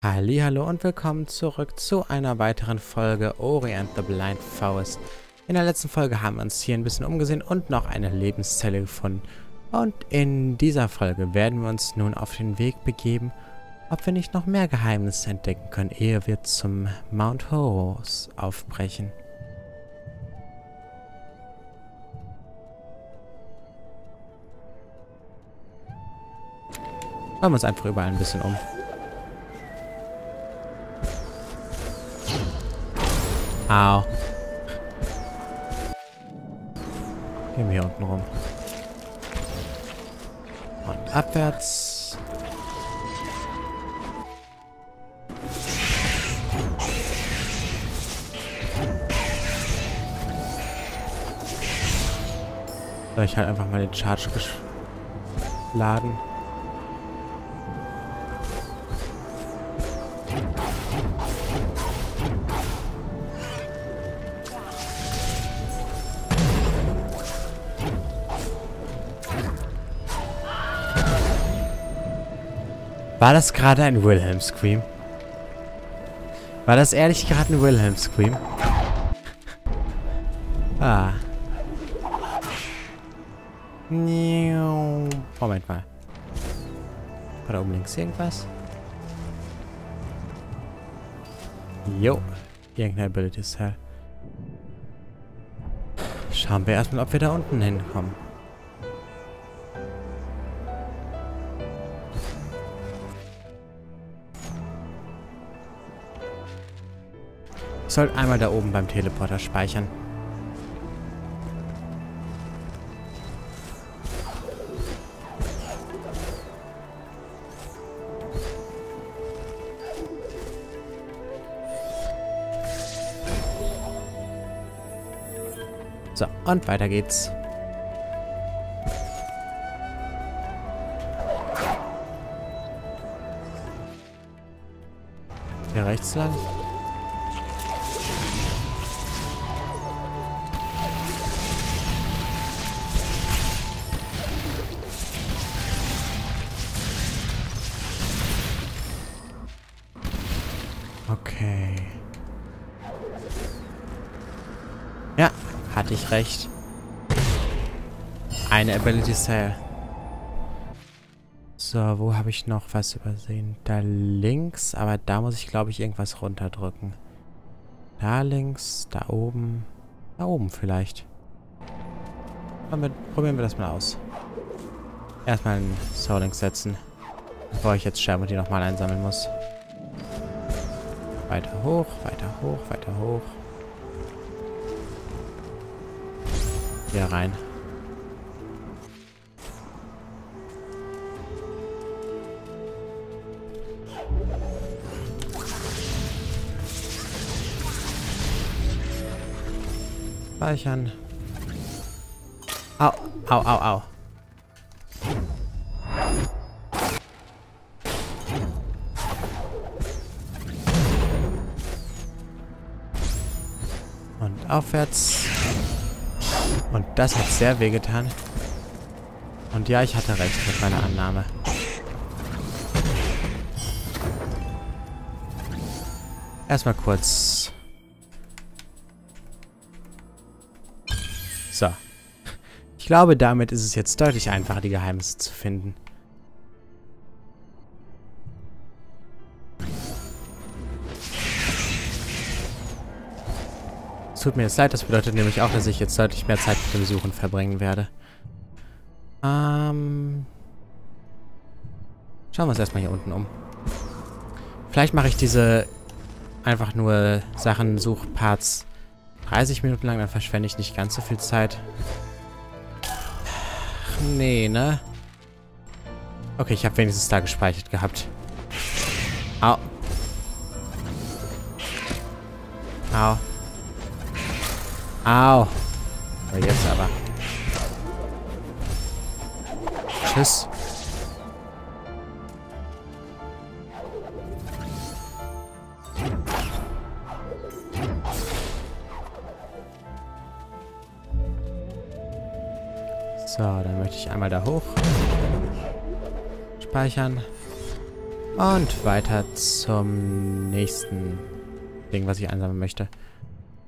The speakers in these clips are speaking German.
Hallo und willkommen zurück zu einer weiteren Folge Orient the Blind Forest. In der letzten Folge haben wir uns hier ein bisschen umgesehen und noch eine Lebenszelle gefunden. Und in dieser Folge werden wir uns nun auf den Weg begeben, ob wir nicht noch mehr Geheimnisse entdecken können, ehe wir zum Mount Horus aufbrechen. Schauen wir uns einfach überall ein bisschen um. Au. Gehen wir hier unten rum. Und abwärts. Soll ich halt einfach mal den Charge laden? War das gerade ein Wilhelm Scream? War das ehrlich gerade ein Wilhelm Scream? ah. Moment mal. War da oben links irgendwas? Jo. Irgendeine Ability Cell. Schauen wir erstmal, ob wir da unten hinkommen. Sollte einmal da oben beim Teleporter speichern. So, und weiter geht's. Hier rechts lang. Recht. Eine Ability Cell. So, wo habe ich noch was übersehen? Da links, aber da muss ich, glaube ich, irgendwas runterdrücken. Da links, da oben. Da oben vielleicht. Damit probieren wir das mal aus. Erstmal einen Soul setzen. Bevor ich jetzt die nochmal einsammeln muss. Weiter hoch, weiter hoch, weiter hoch. Hier rein. Speichern. Au, au, au, au. Und aufwärts. Und das hat sehr weh getan. Und ja, ich hatte recht mit meiner Annahme. Erstmal kurz. So. Ich glaube, damit ist es jetzt deutlich einfacher, die Geheimnisse zu finden. Es tut mir jetzt leid, das bedeutet nämlich auch, dass ich jetzt deutlich mehr Zeit mit dem Suchen verbringen werde. Ähm... Schauen wir uns erstmal hier unten um. Vielleicht mache ich diese einfach nur Sachen, Suchparts 30 Minuten lang, dann verschwende ich nicht ganz so viel Zeit. Ach, nee, ne? Okay, ich habe wenigstens da gespeichert gehabt. Au. Au. Au. Aber jetzt aber. Tschüss. So, dann möchte ich einmal da hoch. Speichern. Und weiter zum nächsten Ding, was ich einsammeln möchte.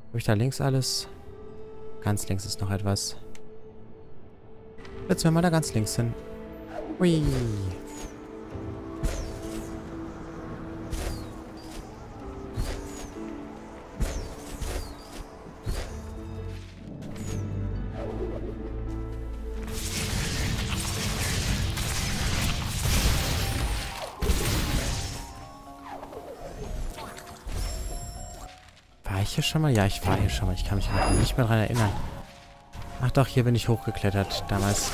Habe ich da links alles? Ganz links ist noch etwas. Setzen wir mal da ganz links hin. Hui. Ich hier schon mal? Ja, ich war hier schon mal. Ich kann mich nicht mehr daran erinnern. Ach doch, hier bin ich hochgeklettert damals.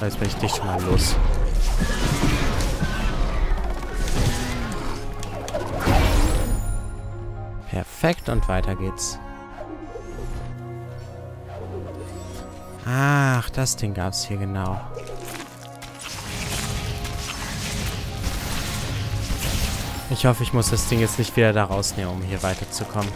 Jetzt bin ich dich schon mal los. Perfekt und weiter geht's. Ach, das Ding gab's hier genau. Ich hoffe, ich muss das Ding jetzt nicht wieder da rausnehmen, um hier weiterzukommen.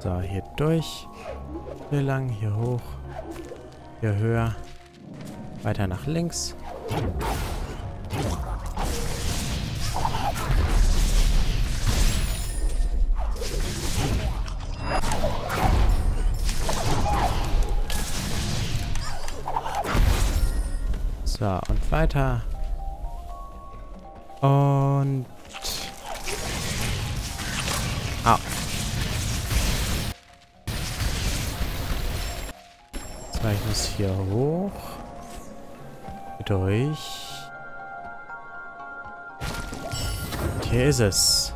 So, hier durch. Hier lang, hier hoch. Hier höher. Weiter nach links. So, und weiter. Ich muss hier hoch. Durch. Und hier ist es.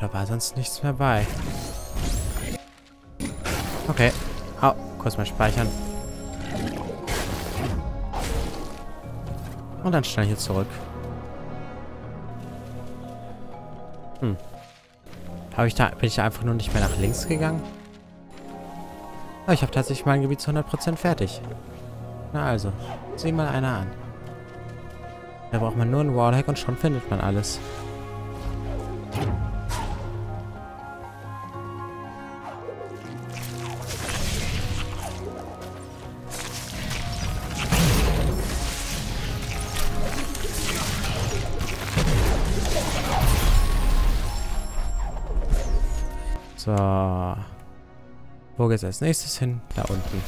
Da war sonst nichts mehr bei. Okay. Au, kurz mal speichern. Und dann schnell hier zurück. Hm. Habe ich da, bin ich da einfach nur nicht mehr nach links gegangen? Aber ich habe tatsächlich mein Gebiet zu 100% fertig. Na also, sieh mal einer an. Da braucht man nur einen Wallhack und schon findet man alles. So. Wo geht's als nächstes hin? Da unten.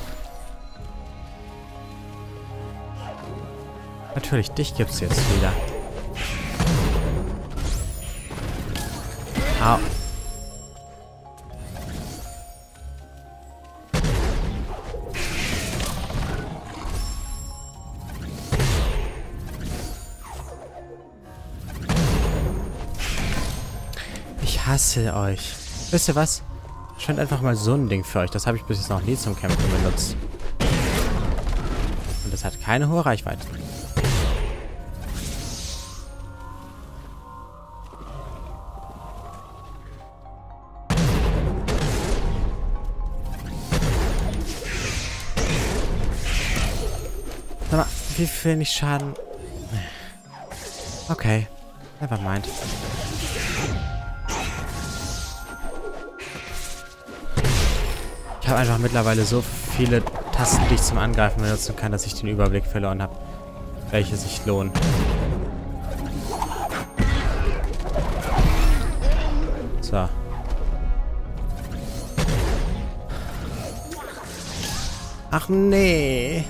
Natürlich, dich gibt's jetzt wieder. Au. Ich hasse euch. Wisst ihr was? Scheint einfach mal so ein Ding für euch. Das habe ich bis jetzt noch nie zum Campen benutzt. Und das hat keine hohe Reichweite. Sag mal, wie viel nicht Schaden? Okay. Never mind. Habe einfach mittlerweile so viele Tasten, die ich zum Angreifen benutzen kann, dass ich den Überblick verloren habe, welche sich lohnen. So. Ach nee.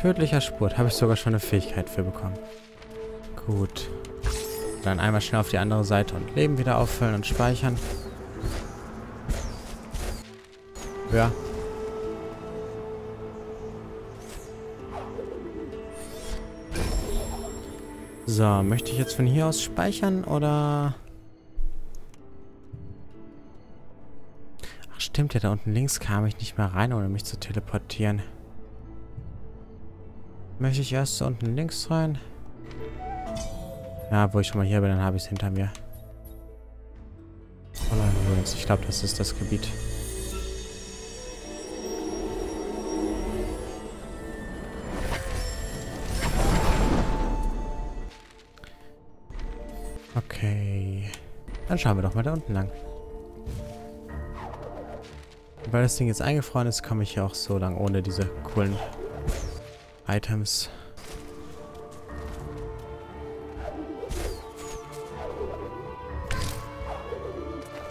Tödlicher Spurt. Habe ich sogar schon eine Fähigkeit für bekommen. Gut. Dann einmal schnell auf die andere Seite und Leben wieder auffüllen und speichern. Ja. So, möchte ich jetzt von hier aus speichern oder... Ach stimmt, ja, da unten links kam ich nicht mehr rein, ohne mich zu teleportieren. Möchte ich erst unten links rein? Ja, wo ich schon mal hier bin, dann habe ich es hinter mir. Oder Ich glaube, das ist das Gebiet. Okay. Dann schauen wir doch mal da unten lang. Weil das Ding jetzt eingefroren ist, komme ich hier auch so lang ohne diese coolen Items.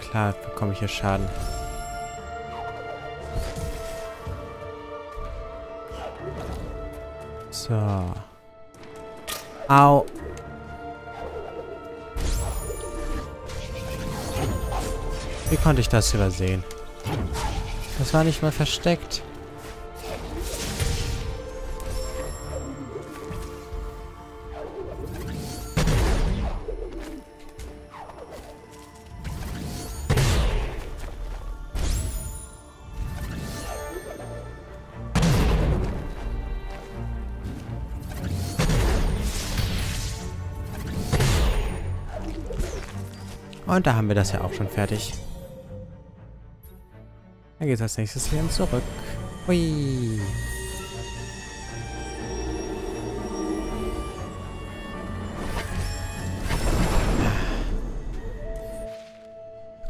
Klar bekomme ich hier Schaden. So. Au. Wie konnte ich das übersehen? Das war nicht mal versteckt. Und da haben wir das ja auch schon fertig. Dann geht es als nächstes hier zurück. Hui.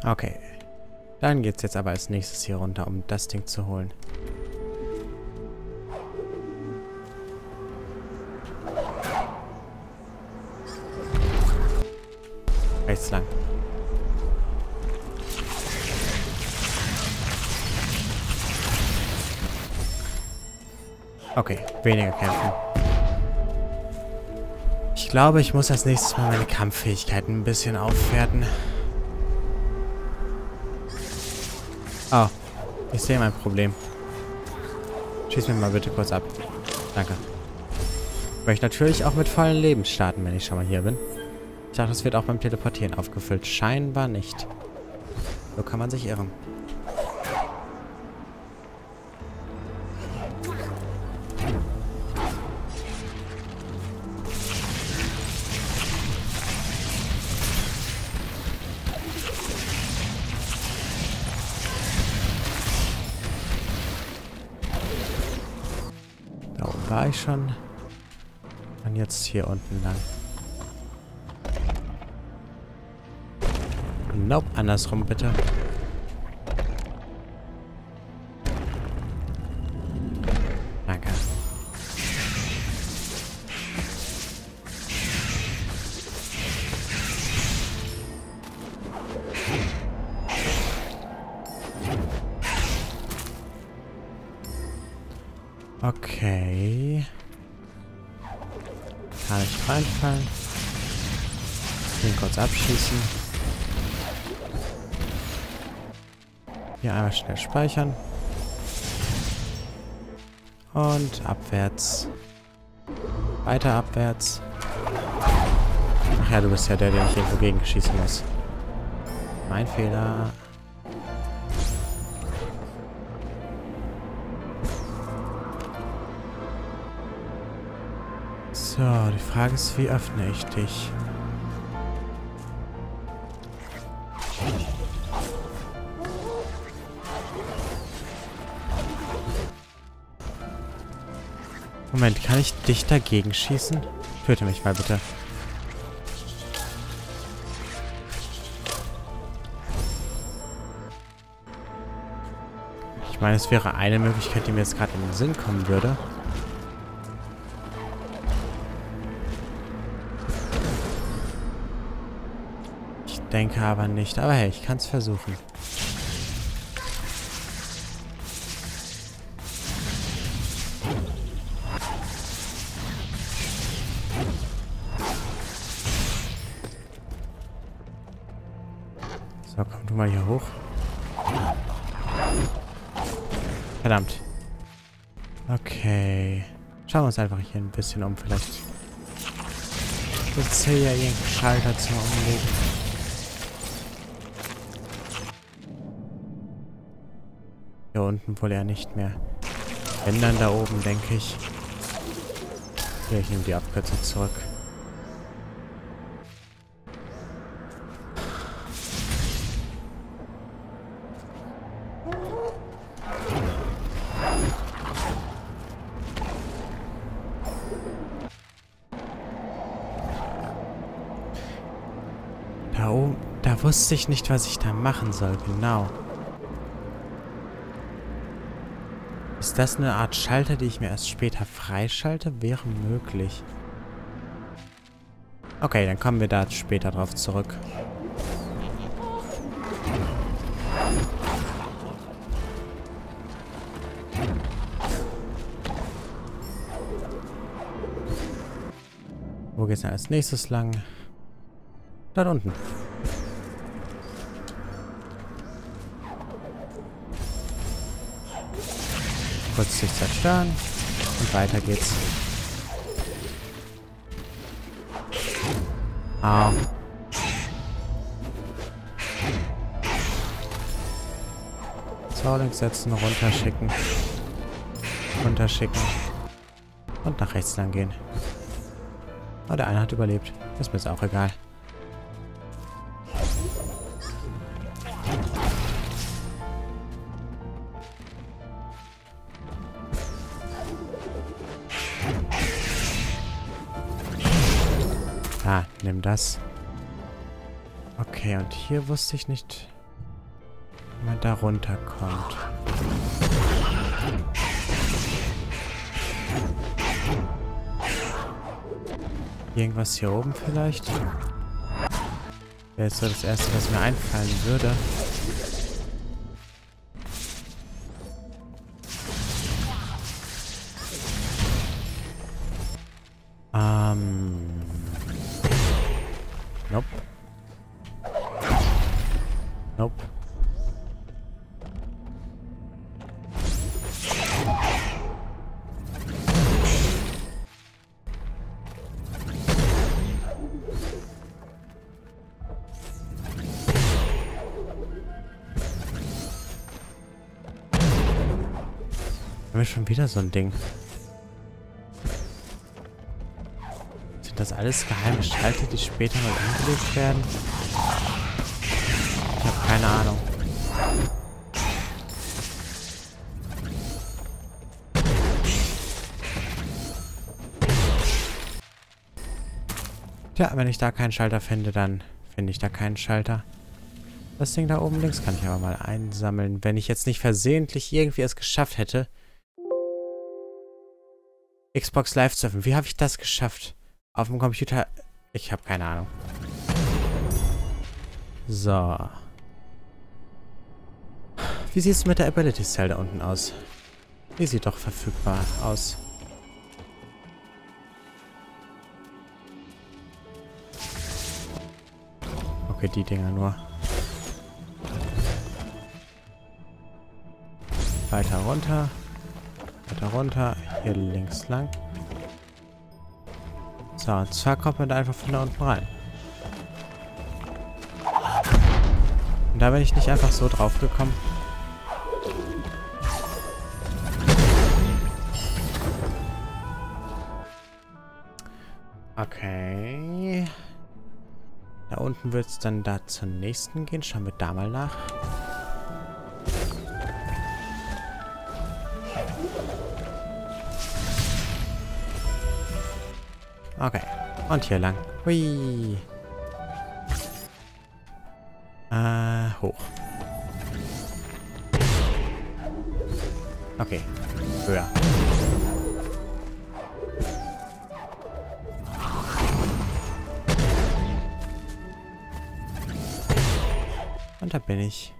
Okay. Dann geht es jetzt aber als nächstes hier runter, um das Ding zu holen. Weniger kämpfen. Ich glaube, ich muss als nächstes mal meine Kampffähigkeiten ein bisschen aufwerten. Oh, ich sehe mein Problem. Schieß mir mal bitte kurz ab. Danke. Ich möchte natürlich auch mit vollen Leben starten, wenn ich schon mal hier bin. Ich dachte, das wird auch beim Teleportieren aufgefüllt. Scheinbar nicht. So kann man sich irren. War ich schon. Und jetzt hier unten lang. Nope, andersrum bitte. Abschießen. Hier einmal schnell speichern. Und abwärts. Weiter abwärts. Ach ja, du bist ja der, der ich irgendwo gegen schießen muss. Mein Fehler. So, die Frage ist, wie öffne ich dich? Moment, kann ich dich dagegen schießen? Töte mich mal bitte. Ich meine, es wäre eine Möglichkeit, die mir jetzt gerade in den Sinn kommen würde. Ich denke aber nicht. Aber hey, ich kann es versuchen. Verdammt. Okay. Schauen wir uns einfach hier ein bisschen um. Vielleicht es hier ja irgendeinen Schalter zum Umlegen. Hier unten wohl eher nicht mehr. Wenn dann da oben, denke ich. Hier, ich nehme die Abkürzung zurück. Da ich nicht, was ich da machen soll, genau. Ist das eine Art Schalter, die ich mir erst später freischalte? Wäre möglich. Okay, dann kommen wir da später drauf zurück. Wo geht's denn als nächstes lang? Dort unten. Kurz sich zerstören. Und weiter geht's. Au. Zauling setzen, runterschicken. Runterschicken. Und nach rechts lang gehen. Oh, der eine hat überlebt. Ist mir jetzt auch egal. Nimm das. Okay, und hier wusste ich nicht, wie man da runterkommt. Irgendwas hier oben vielleicht? Wäre jetzt so das Erste, was mir einfallen würde. Wieder so ein Ding. Sind das alles geheime Schalter, die später mal angelegt werden? Ich habe keine Ahnung. Tja, wenn ich da keinen Schalter finde, dann finde ich da keinen Schalter. Das Ding da oben links kann ich aber mal einsammeln. Wenn ich jetzt nicht versehentlich irgendwie es geschafft hätte, Xbox Live zu öffnen. Wie habe ich das geschafft? Auf dem Computer... Ich habe keine Ahnung. So. Wie sieht es mit der Ability Cell da unten aus? Die sieht doch verfügbar aus. Okay, die Dinger nur. Weiter runter. Weiter runter. Hier links lang. So, und zwar kommt man da einfach von da unten rein. Und da bin ich nicht einfach so drauf gekommen. Okay. Da unten wird es dann da zur nächsten gehen. Schauen wir da mal nach. Okay. Und hier lang. Hui. Äh, hoch. Okay. Höher. Und da bin ich.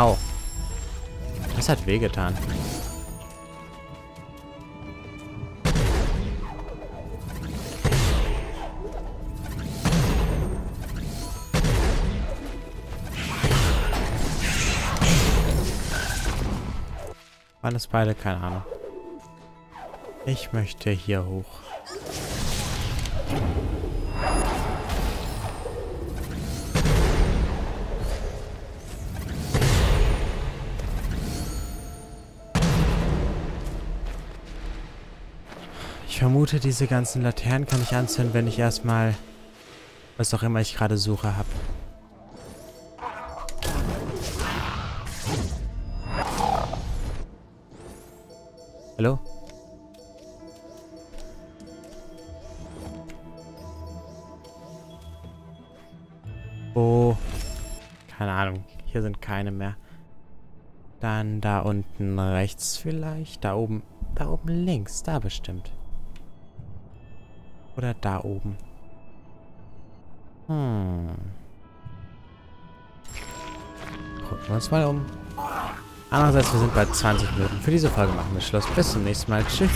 Au. Das hat wehgetan. Waren das beide? Keine Ahnung. Ich möchte hier hoch. Vermute, diese ganzen Laternen kann ich anzünden, wenn ich erstmal was auch immer ich gerade suche habe. Hallo? Oh. Keine Ahnung. Hier sind keine mehr. Dann da unten rechts vielleicht. Da oben. Da oben links. Da bestimmt. Oder da oben. Hm. Gucken wir uns mal um. Andererseits, wir sind bei 20 Minuten. Für diese Folge machen wir Schluss. Bis zum nächsten Mal. Tschüss.